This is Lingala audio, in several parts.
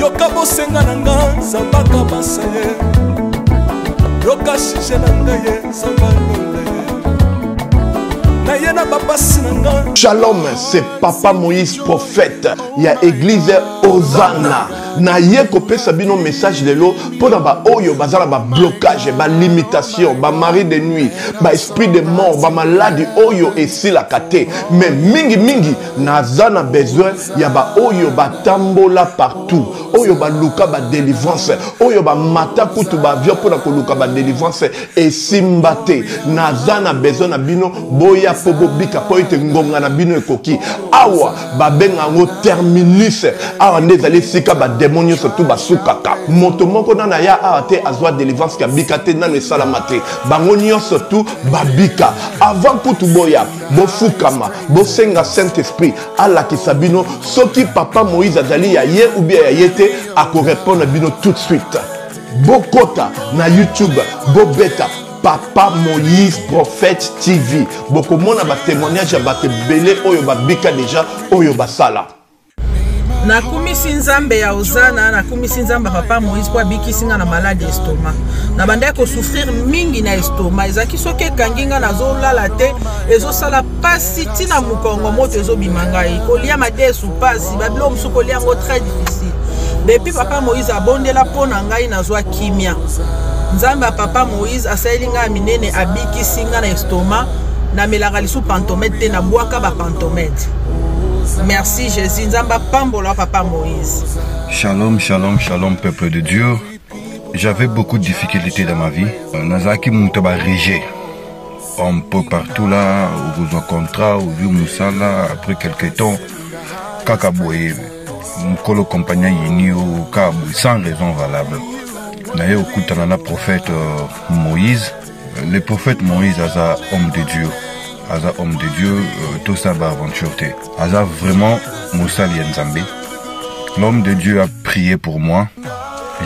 yoka bosenga na nga zambaka basa ye yoka shije na nga ye zamba lola ye na ye na bapasi na nga shalom se papa moïse prophète ya église ozana naye kopesa bino message lelo mpo na baoyo baza na bablocage balimitation bamari de nuit baesprit de mort bamaladi oyo esilaka te mais mingimingi naza na besoin ya baoyo batambola partout oyo baluka badelivrance oyo bamata kutu baavion mpo na koluka badelivrance esimba te naza na besoin na bino boya mpo bobika mpo ete ngonga na bino ekoki awa babenga yango terminus awa nde ezali esika bademo nyonso tu basukaka moto moko nano aya awa te azwa delivrance kabika te nano esalama te bango nyonso tu babika avant kutu boya bofukama bosenga saint esprit alakisa bino soki papa moïse azali ya ye ubia ya ye te akorepondre bino tout de suite bokota na youtube bobeta papa moïse prophète tv bokomona batémoignage ya bato ebele oyo babika deja oyo basala nakumisi nzambe ya ozana nakumisi nzambe ya papa moïse mpo abikisi nga na malade ya estoma nabandaki kosouffrir mingi na estoma ezalaki soki ekangi nga nazolala te ezosala mpasi ntina mokongo moto ezobima ngai kolia madesu mpasi babilo mosusu kolia yango très difficile depuis papa moïse abondela mpo na ngai nazwa kimia nzambe ya papa moïse asaleli ngai ya minene abikisi ngai na estoma namelaka lisu pantomède te nabwaka bapantomède merci jésus nzambe apambola papa moïse shalom shalom shalom peuple de dieu j'avais beaucoup de difficultés dans ma vie euh, nazalaki moto ba rejet un peu partout là okozwa contrat ozwi mosala après quelque temps kaka boye mokolo kompagnie ayini yo kaka boye sans raison valable naye okutana na prophète euh, moïse le prophète moïse aza homme de dieu aza homme de dieu euh, tosa baaventure te aza vraiment mosali ya nzambe l'homme de dieu a prié pour moi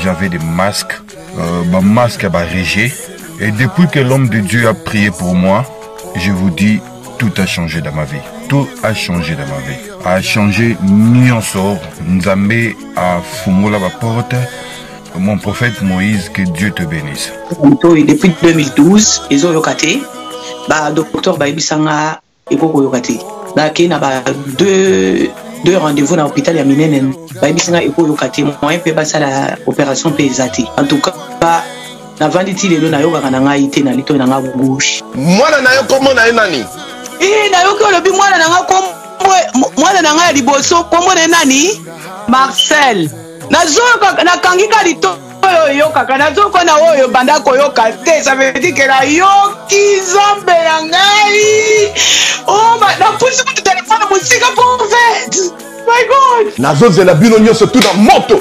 j'avais des masques euh, bamasque ya barege et depuis que l'homme de dieu a prié pour moi je vous dis tout a changé dans ma vie tout a changé dans ma vie a changé nyonso nzambe afungola baporte Mon prophète Moïse, que Dieu te bénisse. Depuis 2012, ils ont locaté. Bah, docteur Baïbi Sanga, et beaucoup locaté. Bah, qui n'a pas deux, deux rendez-vous dans l'hôpital à Minenen. Baïbi Sanga, et beaucoup locaté. Moi, je peux pas ça l'opération PSAT. En tout cas, bah, navandi ti lelo nayokaka na ngai te na litoi na ngai gauche mwana na yo nkombo na ye nani ee nayoki olobi mwana na ngai mwana na ngai ya liboso nkombo na ye nani marcel nazoyoka nakangi ka litoyo oyokaka nazoyoka na oyo banda koyoka te ça veut dire que nayoki nzambe na ngai oh, napusi kutu telefone mosika profete my god nazozela bino nyonso tuna moto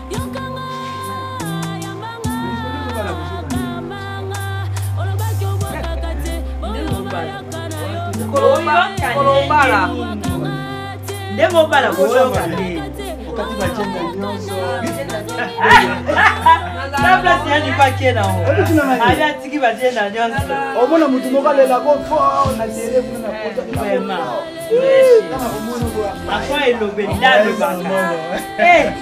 kolobala ndenge obala koyoka te okati bajenda nyonso na place ya lipaki na ngo ali atiki bajenda nyonso omona motu moko alela ko fort na tere kuna na poto vraiment akwa elobeli alobaka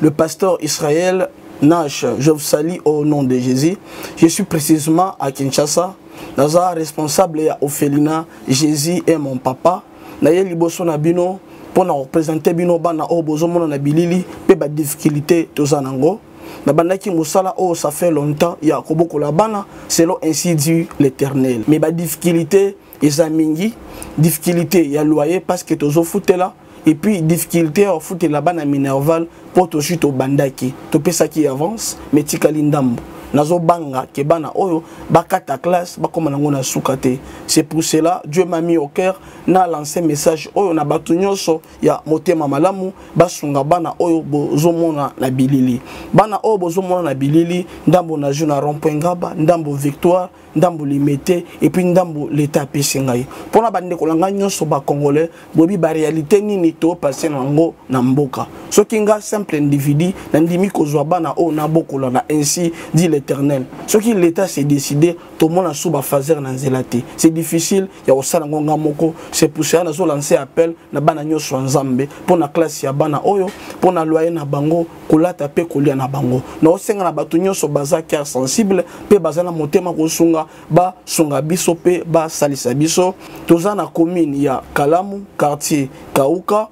Le pasteur Israël Nash, je vous salue au nom de Jésus. Je suis précisément à Kinshasa. Naza responsable ya Ophelina. Jésus est mon papa. Naye liboso na bino mpo na kopresente bino bana oyo bozomona na bilili mpe badifficulté toza nango nabandaki mosala oyo ça fait longtemps ya kobokola bana selon ainsi dit l'éternel mais badifficulté eza mingi difficulté ya loyer parce que tozofutela et puis difficulté ya ofutela bana minerval mpo tozwi tobandaki topesaki avance mais etikali ndambo nazobanga ke bana oyo bakata classe bakoma nango na suka te c'est pour cela dieu m'a mis au cœur na lance message oyo na bato nyonso ya motema malamu basunga bana oyo bozomona na bilili bana oyo bozomona na bilili ndambo nazwi na rond point ngaba ndambo victoire ndambo limete epuis ndambo leta apesi ngai mpona bandeko na ngai nyonso bacongolais boyebi barealité nini topase na yango na mboka soki ngai simple individu nandimi kozwa bana oyo nabokola na ainsi dit l'éternel soki leta se décide tomona su bafaser na nzela te c'est difficile ya kosala yango nga moko c'est pour cela nazolanse appel na bana nyonso ya nzambe mpo na klase ya bana oyo mpo na loye na bango kolata mpe kolia na bango naosenga na bato nyonso baza cœur sensible mpe baza na motema kosunga basunga biso mpe basalisa biso toza na commune ya kalamu quartier kauka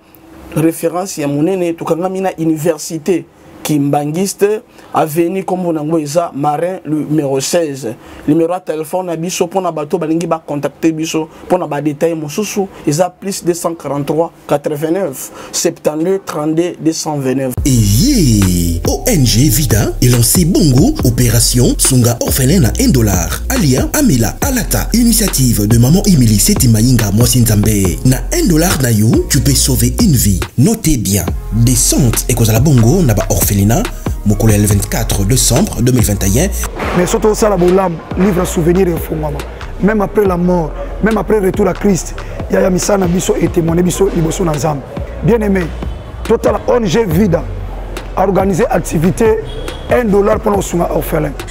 référence ya monene tokangami na université kimbangiste aveni nkombo na yango eza marin numero 16 numero ya telefone na biso mpo na bato balingi bacontacte biso mpo na badetail mosusu eza plus 243 89 72 32 229 eye ong vida elance bongo opération sunga orphelin na 1 dollar alia amela alata initiative de maman emily seti mayinga mwasi nzambe na 1 dollar na yo tu peux sauver une vie note bien descente ekozala bongo na baorphelina mokolo ya 24 décembre 2021 mais soki tosala bolamu livre ya souvenir efungwama même après la mort même après retour à christ yaya misala na biso etemone biso liboso na nzambe bien aimé totala ong vida organiser activité 1 dollar mpona kosunga orphelin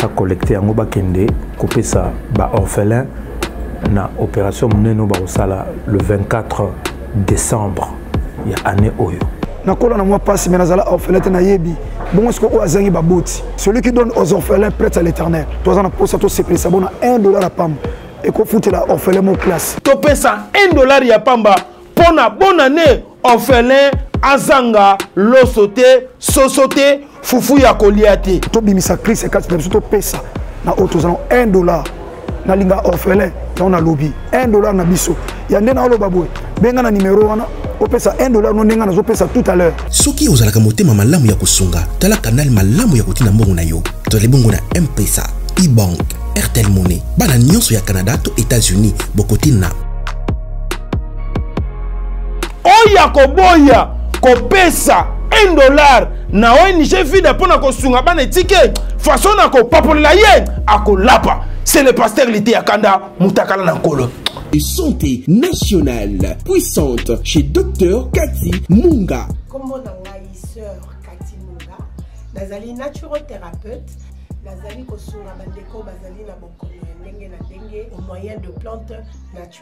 ba collecter yango bakende kopesa ba orphelins na opération munene bakosala le 24 décembre ya année oyo nakola na mwa mpasi me nazala orphelin te nayebi bongo sikoyo oyo azangi baboti celui qui donne aux orphelins prête à l'éternel toza na mposa tosepelisa bona 1 dollar ya pamba ekofutela orphelin mo classe topesa 1 dollar ya pamba mpo na bonne année orphelin azanga loso te soso te fufu ya kolia te tobimisa crise kati na biso topesa na oyo tozala 1 dollar nalinga orphelin yango nalobi 1 dollar na biso ya nde naoloba boye benga na nimero wana opesa 1 dollar no ndenge nazopesa tout à l'heure soki ozalaka motema malamu ya kosunga tala kanal malamu ya kotina mbongo na yo tozali bongo na mpesa ebank airtel money bana nyonso ya canada to états-unis bokotina oyo akoboya kopesa 1 dollar na ong vida mpo na kosunga bana etike faso na kopapolela ye akolapa se le pasteur liteya kanda motakala na nkolo santé nationale puissante chez docteur kati munga kombo na ngai sœur kati munga nazali naturothérapeute nazali kosunga bandeko bazali na bokono ya ndenge na ndenge au moyen de plante naturel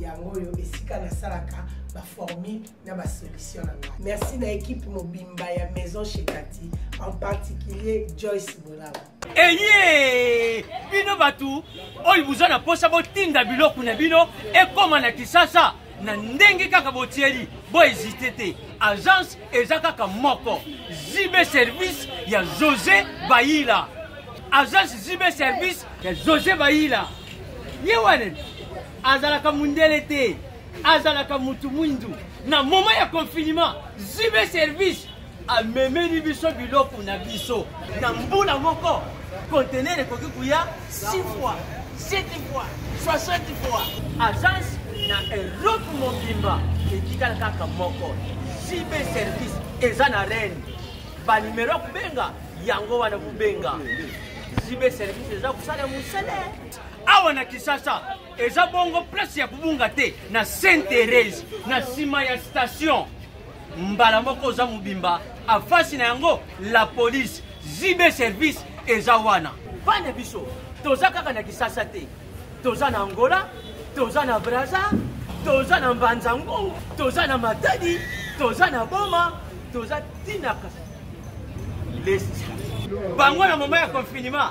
yango oyo esika nasalaka baformule na basolution na ngai merci na ekipe mobimba ya maison chez kati en particulier joyce bolabo eye bino bato oyo boza na mposa botinda biloko na bino ekóma na kisasa na ndenge kaka botieli boezite te agence eza kaka moko zibe service ya josé bayila agence zibe service ya josé bayila ye wane azalaka mundele te azalaka mutu mwindu na moment ya confinement zibe service amemeli biso biloko na biso na mbula moko conteneur ekoki kuya 6 fois 7 fois 60 fois agence na europe mobimba etikala kaka moko zibe service eza na reine banimero ya kobenga yango wana kobenga zibe service eza kosala mosala awa na kisasa eza bongo place ya kobunga te na saint therese na nsima ya station mbala moko oza mobimba afasi na yango la police zibe service eza wana bana biso toza kaka na kisasa te toza na angola toza na braza toza na mbanza ngongo toza na matadi toza na boma toza tinaka bango na moma ya confinement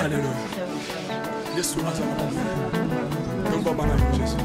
Alléluia. Yesu azala. Ndomba bana Jésus.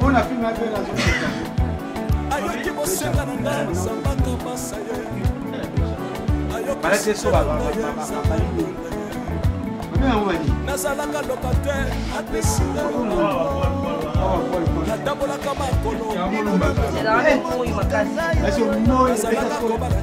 Bona finga pe la zone. Ayoki bosenga na ngai masambaka masa ye. Ayoki balaki so ba ba ba ba ba. Nazalaka locataire apesi nga natambolaka makolo nazalaka kobalaa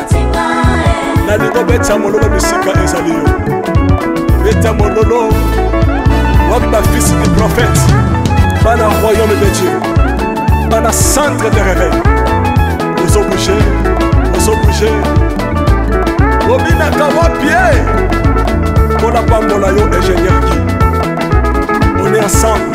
nalingi obeta mololo bisika ezali yo beta mololo wapi bafisi du prophète bana royaume de dieu bana centre de réveil ozobouge ozobouge obinaka wapi mpo napambola yo ingénieur ki on est ensemble